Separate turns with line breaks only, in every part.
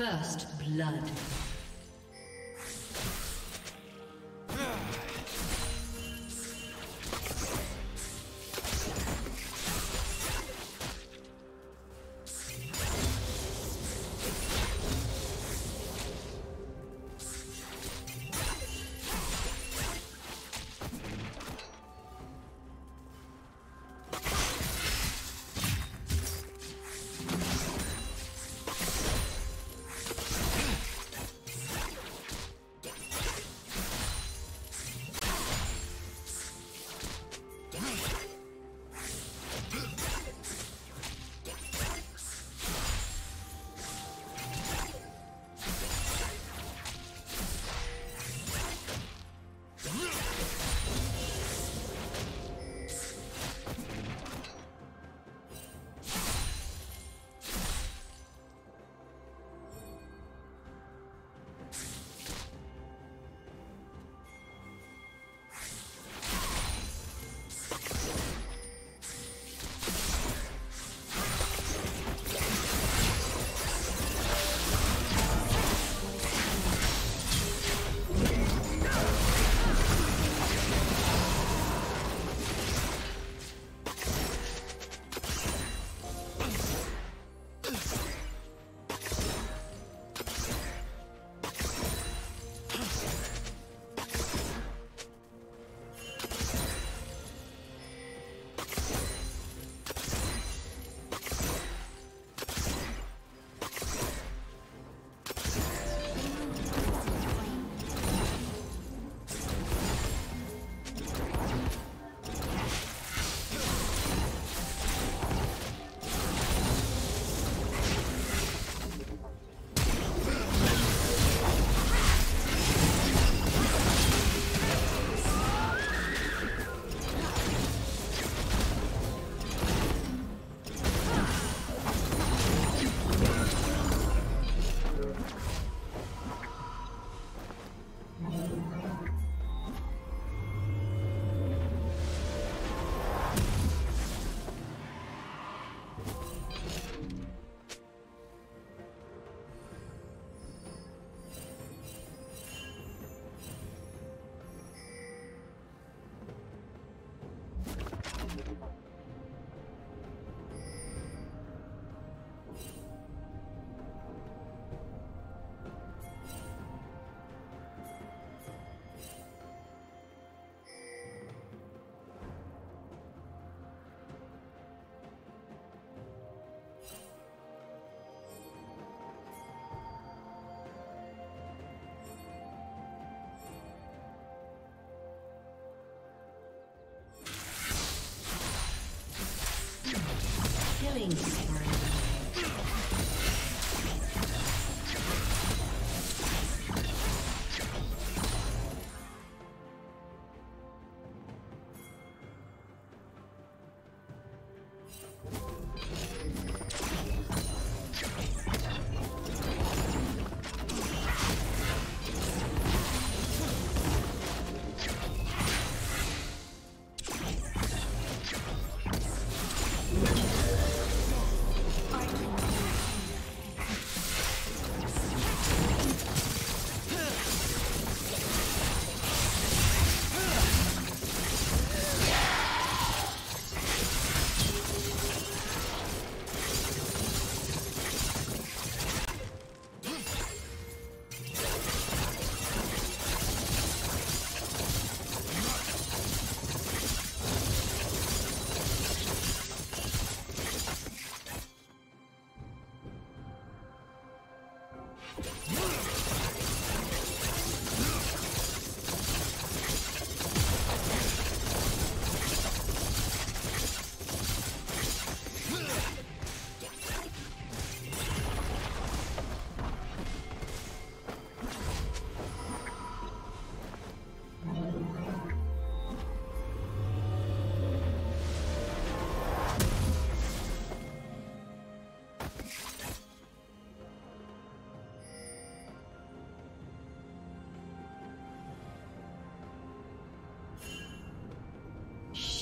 First blood. Killing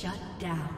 Shut down.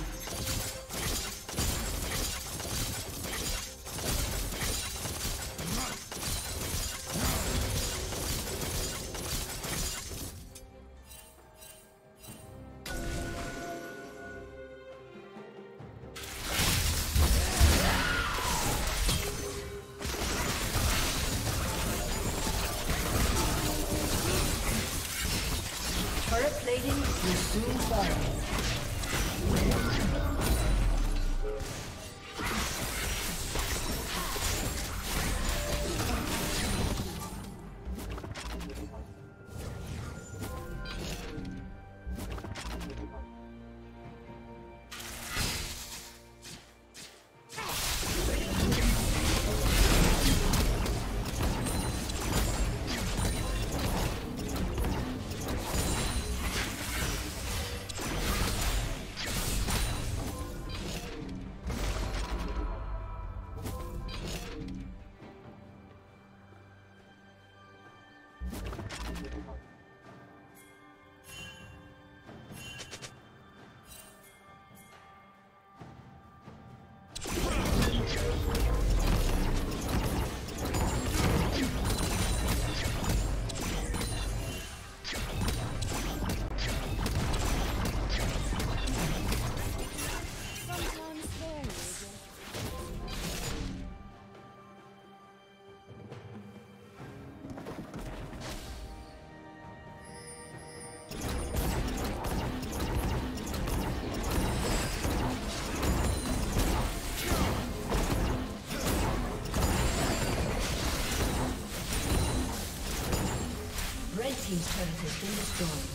Destroyed.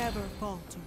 Never falter.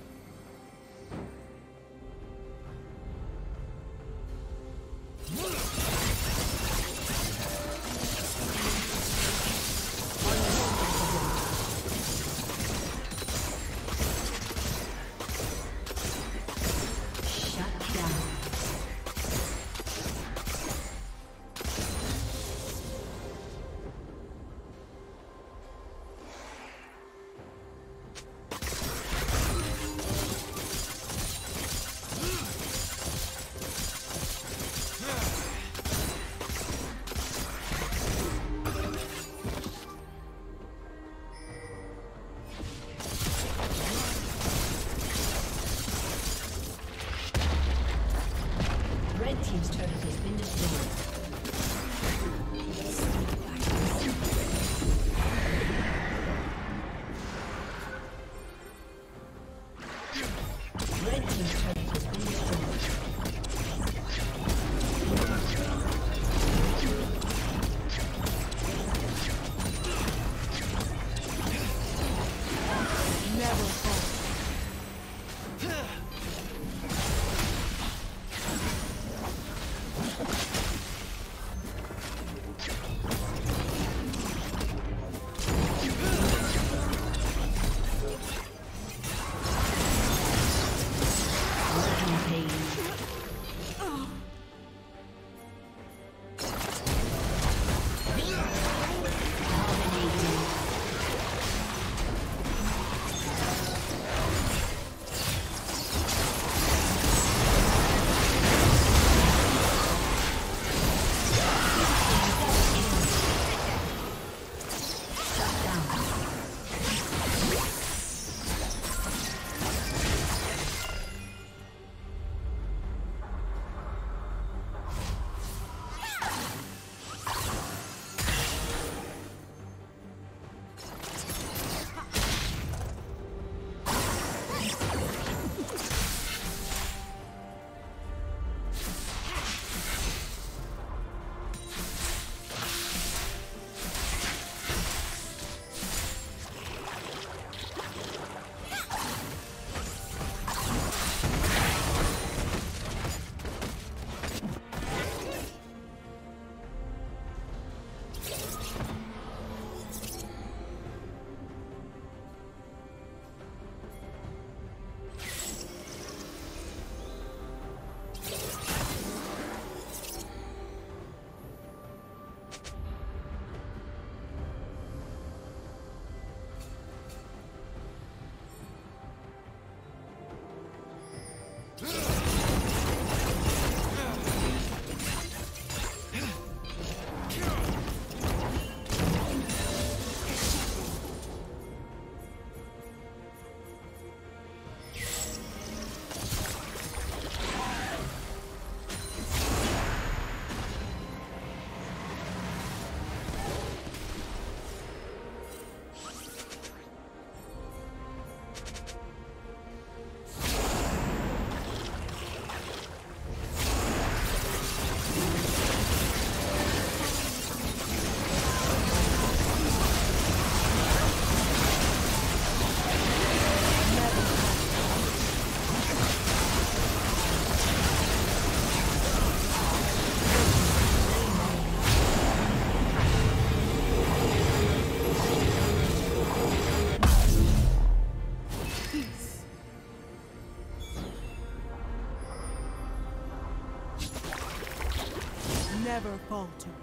Never